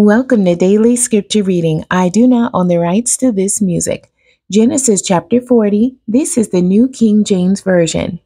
Welcome to Daily Scripture Reading. I do not own the rights to this music. Genesis chapter 40. This is the New King James Version.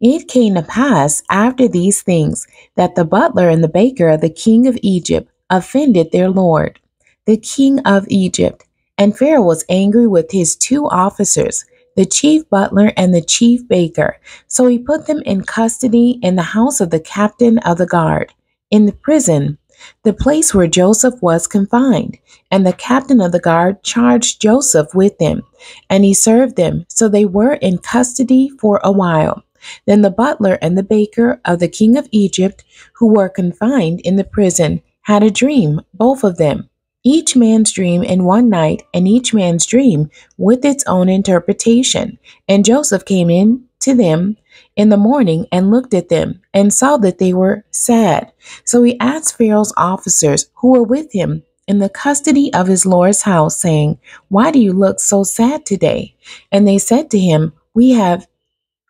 It came to pass after these things that the butler and the baker of the king of Egypt offended their lord, the king of Egypt. And Pharaoh was angry with his two officers, the chief butler and the chief baker. So he put them in custody in the house of the captain of the guard, in the prison the place where Joseph was confined, and the captain of the guard charged Joseph with them, and he served them, so they were in custody for a while. Then the butler and the baker of the king of Egypt, who were confined in the prison, had a dream, both of them. Each man's dream in one night, and each man's dream with its own interpretation. And Joseph came in to them in the morning and looked at them and saw that they were sad. So he asked Pharaoh's officers who were with him in the custody of his Lord's house, saying, Why do you look so sad today? And they said to him, We have,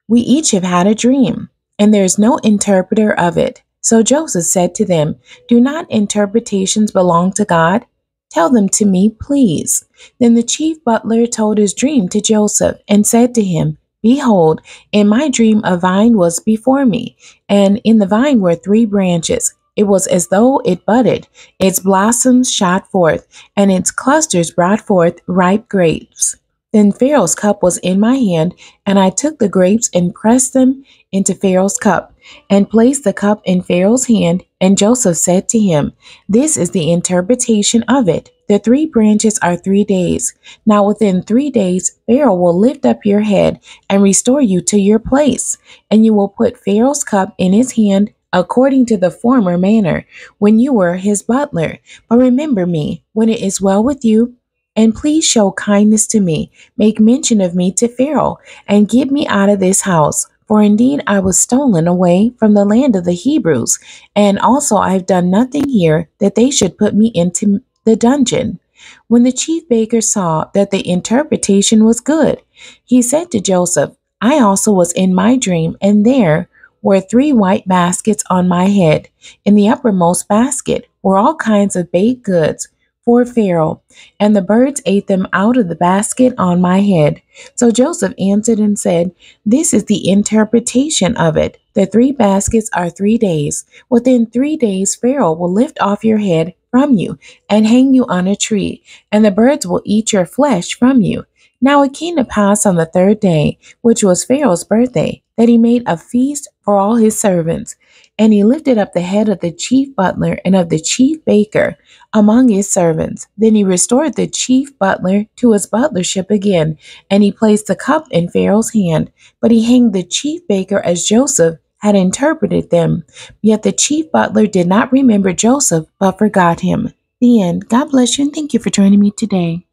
we each have had a dream, and there is no interpreter of it. So Joseph said to them, Do not interpretations belong to God? Tell them to me, please. Then the chief butler told his dream to Joseph and said to him, Behold, in my dream a vine was before me, and in the vine were three branches. It was as though it budded, its blossoms shot forth, and its clusters brought forth ripe grapes. Then Pharaoh's cup was in my hand, and I took the grapes and pressed them into Pharaoh's cup, and placed the cup in Pharaoh's hand. And Joseph said to him, This is the interpretation of it. The three branches are three days. Now within three days, Pharaoh will lift up your head and restore you to your place, and you will put Pharaoh's cup in his hand according to the former manner when you were his butler. But remember me when it is well with you and please show kindness to me. Make mention of me to Pharaoh, and get me out of this house. For indeed I was stolen away from the land of the Hebrews, and also I have done nothing here that they should put me into the dungeon. When the chief baker saw that the interpretation was good, he said to Joseph, I also was in my dream, and there were three white baskets on my head. In the uppermost basket were all kinds of baked goods for Pharaoh, and the birds ate them out of the basket on my head. So Joseph answered and said, This is the interpretation of it. The three baskets are three days. Within three days, Pharaoh will lift off your head from you and hang you on a tree, and the birds will eat your flesh from you. Now it came to pass on the third day, which was Pharaoh's birthday, that he made a feast for all his servants. And he lifted up the head of the chief butler and of the chief baker among his servants. Then he restored the chief butler to his butlership again, and he placed the cup in Pharaoh's hand. But he hanged the chief baker as Joseph had interpreted them. Yet the chief butler did not remember Joseph, but forgot him. The end. God bless you and thank you for joining me today.